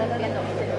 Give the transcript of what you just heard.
くだけど。